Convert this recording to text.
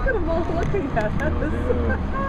Look at them all looking at us.